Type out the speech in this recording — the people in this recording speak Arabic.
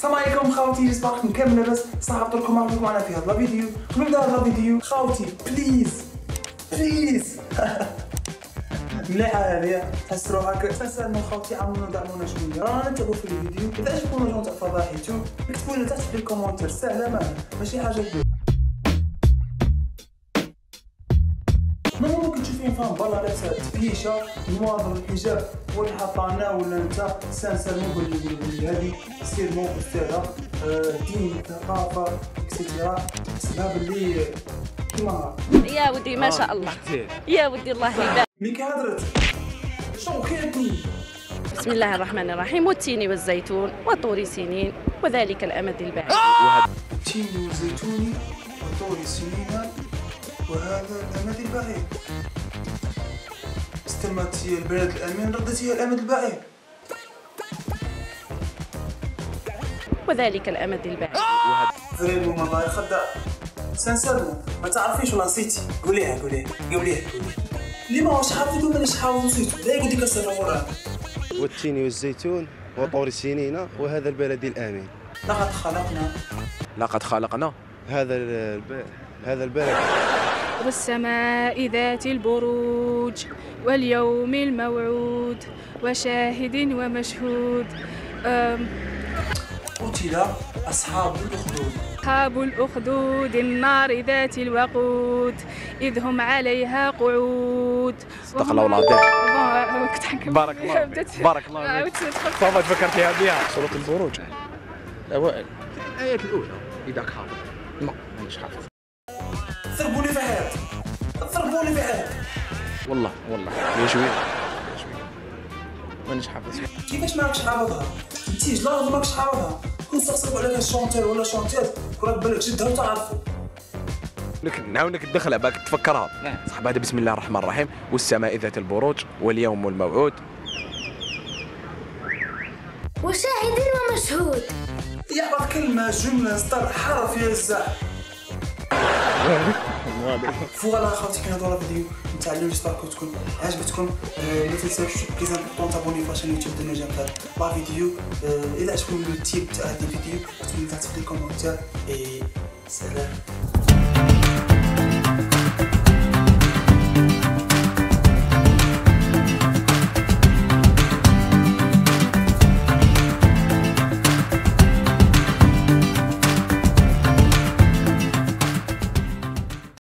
السلام عليكم خاوتي راكم كامل لاباس صحابت لكم معكم معنا في هذا الفيديو قبل نبدا هذا الفيديو خاوتي بليز بليز مليحه هذه تحس روحك تسالنا خاوتي عاونونا دعمونا شوية رانا نتعبوا في الفيديو اذا عجبكم الجون تاع فضاحيتو اكتبوا لنا تحت في الكومنتير سهله ما ماشي حاجة كبيره ممكن تشوفين فهم برا لابسه تبيشه نواظر الحجاب ولا حاطه ولا أنت؟ سانسيرمون هذه سيرمون استاذه دين ثقافة اكسترا حسبها باللي كيما يا ودي ما شاء الله. يا ودي الله يبارك. ملي كهضرت شوكيتني بسم الله الرحمن الرحيم. والتين والزيتون وطور سنين وذلك الأمد البعيد تين وزيتوني وطور سنين وهذا الأمد البعيد استلمت هي البلد الأمين ردت هي الأمد البعيد وذلك الأمد البعيد vraiment والله خدع sincèrement ما تعرفيش ولا نسيتي. قوليها قوليها قوليها اللي ما هوش حافظ يقول مانيش حافظ نسيتو. لا يقول لك السنة وراها والتين والزيتون وطور سنين وهذا البلد الآمن. لقد خلقنا. لقد خلقنا. هذا الب... هذا البلد. والسماء ذات البروج واليوم الموعود وشاهد ومشهود. قتل أصحاب الأخدود. أصحاب الأخدود النار ذات الوقود إذ هم عليها قعود. صدق الله العظيم. بارك الله فيك. بارك الله فيك. طبعا تفكرتيها بها سورة البروج. الأوائل الآية الأولى. إذا حافظ ما مانيش حافظ ضربوني في حياتي ضربوني في حياتي والله والله. يا شوية. مانيش حافظ. كيفاش ماكش حافظها انتيج لا ماكش حافظها كون سقسيك على كاش chanteur ولا chanteur وراك بالك جدها وتعرفو لك نعاونك الدخلة باك تفكرها. صح بعد بسم الله الرحمن الرحيم. والسماء ذات البروج واليوم الموعود. وشاهد ومشهود. يحفظ كلمة جملة سطر حرف يا الزاح فوالا خاوتي كنا دورا فيديو نتاع اليوم جيسبر كو تكون عجبتكم. آه، ما تنساوش بليز امبورطون تابوني فاشن يوتيوب دو نجم لا فيديو آه، إلى عجبكم لو تيب تاع هاد الفيديو تحت في الكومنتير اي سلام.